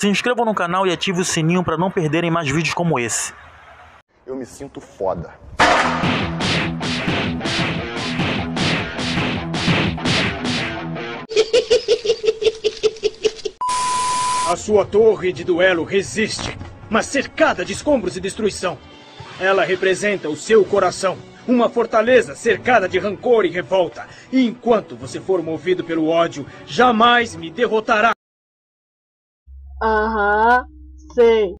Se inscrevam no canal e ative o sininho para não perderem mais vídeos como esse. Eu me sinto foda. A sua torre de duelo resiste, mas cercada de escombros e destruição. Ela representa o seu coração, uma fortaleza cercada de rancor e revolta. E enquanto você for movido pelo ódio, jamais me derrotará. Aham, sei.